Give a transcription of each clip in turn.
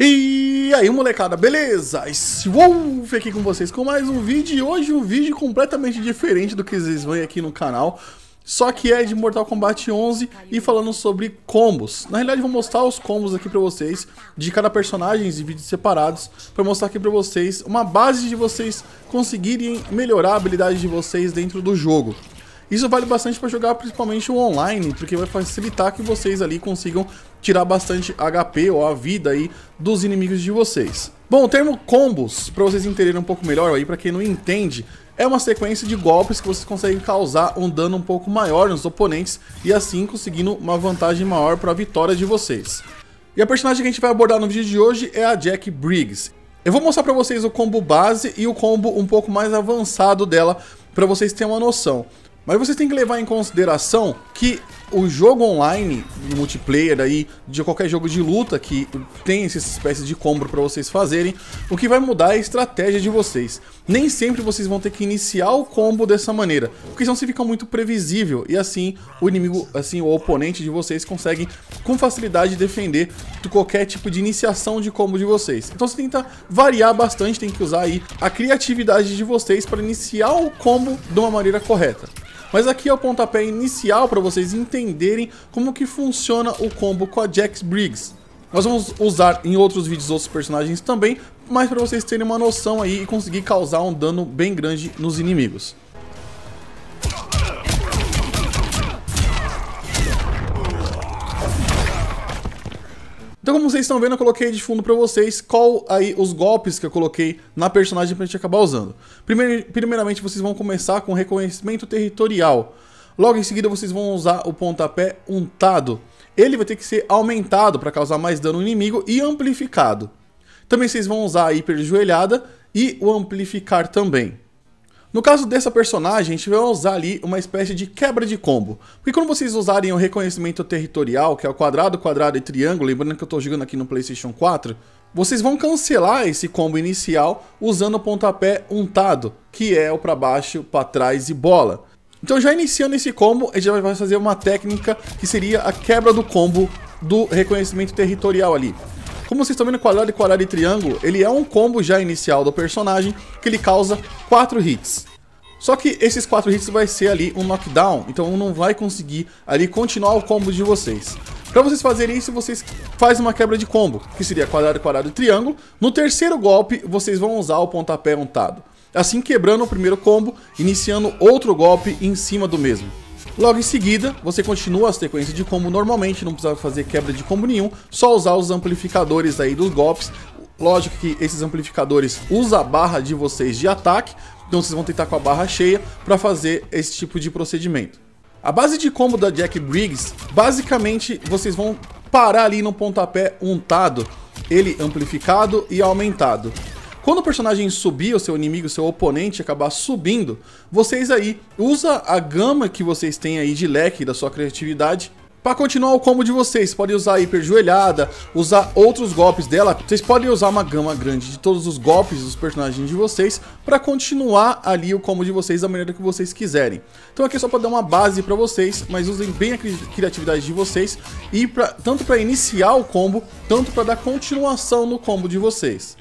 E aí molecada, beleza? Wolf aqui com vocês com mais um vídeo. E hoje um vídeo completamente diferente do que vocês veem aqui no canal Só que é de Mortal Kombat 11 e falando sobre combos. Na realidade vou mostrar os combos aqui pra vocês de cada personagem em vídeos separados Pra mostrar aqui pra vocês uma base de vocês conseguirem melhorar a habilidade de vocês dentro do jogo isso vale bastante para jogar principalmente o online, porque vai facilitar que vocês ali consigam tirar bastante HP ou a vida aí dos inimigos de vocês. Bom, o termo combos, para vocês entenderem um pouco melhor aí, para quem não entende, é uma sequência de golpes que vocês conseguem causar um dano um pouco maior nos oponentes e assim conseguindo uma vantagem maior para a vitória de vocês. E a personagem que a gente vai abordar no vídeo de hoje é a Jack Briggs. Eu vou mostrar para vocês o combo base e o combo um pouco mais avançado dela para vocês terem uma noção. Mas você tem que levar em consideração que o jogo online, multiplayer aí, de qualquer jogo de luta que tem essa espécie de combo para vocês fazerem, o que vai mudar é a estratégia de vocês. Nem sempre vocês vão ter que iniciar o combo dessa maneira, porque senão você fica muito previsível e assim o inimigo, assim o oponente de vocês consegue com facilidade defender de qualquer tipo de iniciação de combo de vocês. Então você tenta variar bastante, tem que usar aí a criatividade de vocês para iniciar o combo de uma maneira correta. Mas aqui é o pontapé inicial para vocês entenderem como que funciona o combo com a Jax Briggs. Nós vamos usar em outros vídeos outros personagens também, mas para vocês terem uma noção aí e conseguir causar um dano bem grande nos inimigos. Então como vocês estão vendo, eu coloquei de fundo para vocês qual aí os golpes que eu coloquei na personagem pra gente acabar usando. Primeiramente vocês vão começar com reconhecimento territorial. Logo em seguida vocês vão usar o pontapé untado. Ele vai ter que ser aumentado para causar mais dano no inimigo e amplificado. Também vocês vão usar a hiperjoelhada e o amplificar também. No caso dessa personagem, a gente vai usar ali uma espécie de quebra de combo. Porque quando vocês usarem o reconhecimento territorial, que é o quadrado, quadrado e triângulo, lembrando que eu estou jogando aqui no PlayStation 4, vocês vão cancelar esse combo inicial usando o pontapé untado, que é o para baixo, para trás e bola. Então já iniciando esse combo, a gente vai fazer uma técnica que seria a quebra do combo do reconhecimento territorial ali. Como vocês estão vendo, quadrado, quadrado e triângulo, ele é um combo já inicial do personagem que ele causa 4 hits. Só que esses 4 hits vai ser ali um knockdown, então não vai conseguir ali continuar o combo de vocês. Para vocês fazerem isso, vocês fazem uma quebra de combo, que seria quadrado, quadrado triângulo. No terceiro golpe, vocês vão usar o pontapé untado. Assim quebrando o primeiro combo, iniciando outro golpe em cima do mesmo. Logo em seguida, você continua a sequência de combo normalmente, não precisa fazer quebra de combo nenhum, só usar os amplificadores aí dos golpes. Lógico que esses amplificadores usam a barra de vocês de ataque, então vocês vão tentar com a barra cheia para fazer esse tipo de procedimento. A base de combo da Jack Briggs, basicamente vocês vão parar ali no pontapé untado, ele amplificado e aumentado. Quando o personagem subir, o seu inimigo, o seu oponente acabar subindo, vocês aí usa a gama que vocês têm aí de leque da sua criatividade para continuar o combo de vocês, podem usar a hiperjoelhada, usar outros golpes dela. Vocês podem usar uma gama grande de todos os golpes dos personagens de vocês para continuar ali o combo de vocês da maneira que vocês quiserem. Então aqui é só para dar uma base para vocês, mas usem bem a criatividade de vocês e pra, tanto para iniciar o combo, tanto para dar continuação no combo de vocês.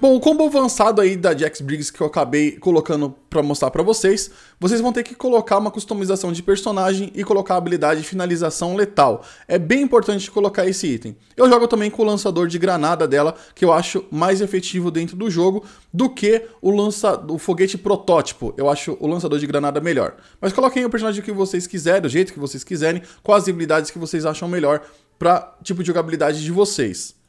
Bom, o combo avançado aí da Jax Briggs que eu acabei colocando para mostrar para vocês, vocês vão ter que colocar uma customização de personagem e colocar a habilidade de finalização letal. É bem importante colocar esse item. Eu jogo também com o lançador de granada dela, que eu acho mais efetivo dentro do jogo do que o, lança, o foguete protótipo. Eu acho o lançador de granada melhor. Mas coloquem o personagem que vocês quiserem, do jeito que vocês quiserem, com as habilidades que vocês acham melhor para tipo de jogabilidade de vocês.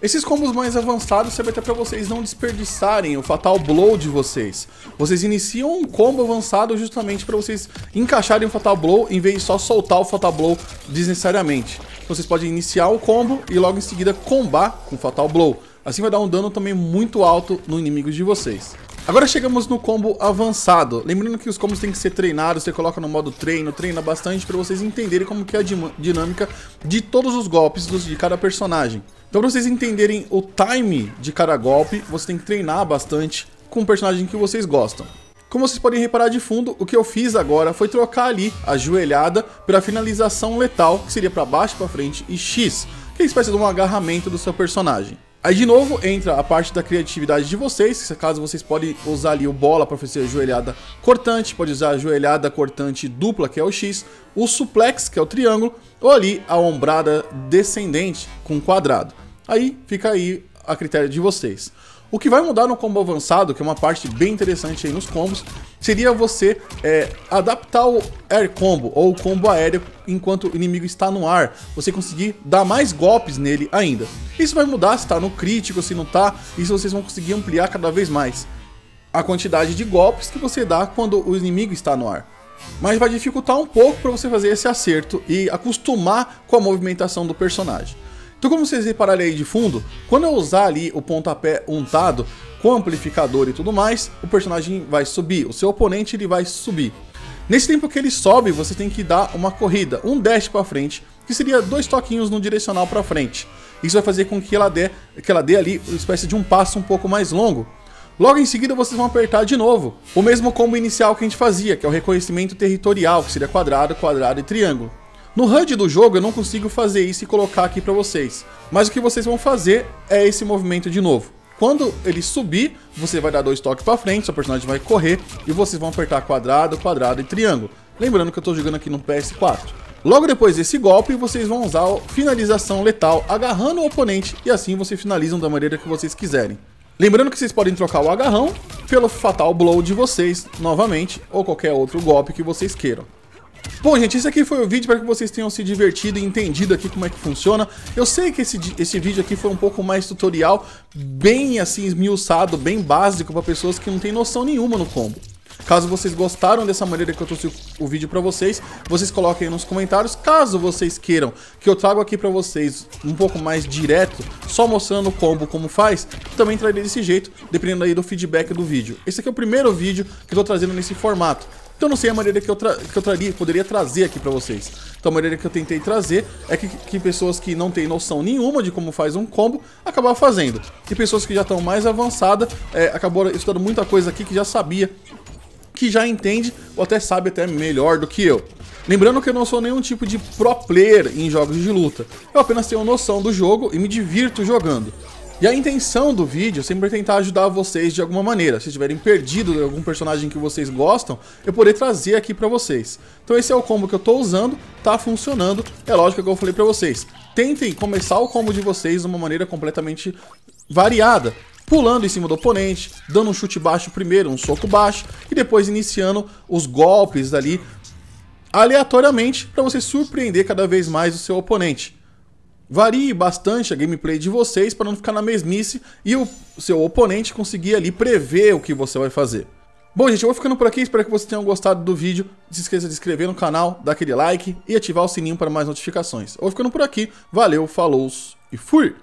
Esses combos mais avançados servem até para vocês não desperdiçarem o Fatal Blow de vocês. Vocês iniciam um combo avançado justamente para vocês encaixarem o Fatal Blow em vez de só soltar o Fatal Blow desnecessariamente. Então, vocês podem iniciar o combo e logo em seguida combar com o Fatal Blow. Assim vai dar um dano também muito alto no inimigo de vocês. Agora chegamos no combo avançado. Lembrando que os combos têm que ser treinados, você coloca no modo treino, treina bastante para vocês entenderem como que é a dinâmica de todos os golpes de cada personagem. Então pra vocês entenderem o time de cada golpe, você tem que treinar bastante com o personagem que vocês gostam. Como vocês podem reparar de fundo, o que eu fiz agora foi trocar ali a joelhada pela finalização letal, que seria para baixo, para frente e X, que é a espécie de um agarramento do seu personagem. Aí de novo entra a parte da criatividade de vocês, caso vocês podem usar ali o bola para fazer a joelhada cortante, pode usar a joelhada cortante dupla, que é o X, o suplex, que é o triângulo, ou ali a ombrada descendente com quadrado. Aí fica aí a critério de vocês. O que vai mudar no combo avançado, que é uma parte bem interessante aí nos combos, seria você é, adaptar o air combo ou o combo aéreo enquanto o inimigo está no ar, você conseguir dar mais golpes nele ainda. Isso vai mudar se está no crítico, se não está, isso vocês vão conseguir ampliar cada vez mais a quantidade de golpes que você dá quando o inimigo está no ar. Mas vai dificultar um pouco para você fazer esse acerto e acostumar com a movimentação do personagem. Então como vocês repararem aí de fundo, quando eu usar ali o pontapé untado com amplificador e tudo mais, o personagem vai subir, o seu oponente ele vai subir. Nesse tempo que ele sobe, você tem que dar uma corrida, um dash para frente, que seria dois toquinhos no direcional para frente. Isso vai fazer com que ela dê, que ela dê ali uma espécie de um passo um pouco mais longo. Logo em seguida vocês vão apertar de novo, o mesmo combo inicial que a gente fazia, que é o reconhecimento territorial, que seria quadrado, quadrado e triângulo. No HUD do jogo eu não consigo fazer isso e colocar aqui para vocês. Mas o que vocês vão fazer é esse movimento de novo. Quando ele subir, você vai dar dois toques para frente, seu personagem vai correr e vocês vão apertar quadrado, quadrado e triângulo. Lembrando que eu estou jogando aqui no PS4. Logo depois desse golpe, vocês vão usar a finalização letal agarrando o oponente e assim vocês finalizam da maneira que vocês quiserem. Lembrando que vocês podem trocar o agarrão pelo Fatal Blow de vocês novamente ou qualquer outro golpe que vocês queiram. Bom, gente, esse aqui foi o vídeo para que vocês tenham se divertido e entendido aqui como é que funciona. Eu sei que esse, esse vídeo aqui foi um pouco mais tutorial, bem assim, esmiuçado, bem básico para pessoas que não têm noção nenhuma no combo. Caso vocês gostaram dessa maneira que eu trouxe o vídeo para vocês, vocês coloquem aí nos comentários. Caso vocês queiram que eu traga aqui para vocês um pouco mais direto, só mostrando o combo como faz, também trarei desse jeito, dependendo aí do feedback do vídeo. Esse aqui é o primeiro vídeo que eu tô trazendo nesse formato. Então não sei a maneira que eu, que eu traria, poderia trazer aqui pra vocês. Então a maneira que eu tentei trazer é que, que pessoas que não têm noção nenhuma de como faz um combo, acabaram fazendo. E pessoas que já estão mais avançadas, é, acabaram estudando muita coisa aqui que já sabia, que já entende, ou até sabe até melhor do que eu. Lembrando que eu não sou nenhum tipo de pro player em jogos de luta. Eu apenas tenho noção do jogo e me divirto jogando. E a intenção do vídeo é sempre tentar ajudar vocês de alguma maneira. Se tiverem perdido algum personagem que vocês gostam, eu poder trazer aqui pra vocês. Então esse é o combo que eu tô usando, tá funcionando. É lógico que eu falei pra vocês. Tentem começar o combo de vocês de uma maneira completamente variada. Pulando em cima do oponente, dando um chute baixo primeiro, um soco baixo, e depois iniciando os golpes ali aleatoriamente para você surpreender cada vez mais o seu oponente. Varie bastante a gameplay de vocês para não ficar na mesmice e o seu oponente conseguir ali prever o que você vai fazer. Bom, gente, eu vou ficando por aqui, espero que vocês tenham gostado do vídeo. Não se esqueça de se inscrever no canal, dar aquele like e ativar o sininho para mais notificações. Eu vou ficando por aqui, valeu, falou e fui!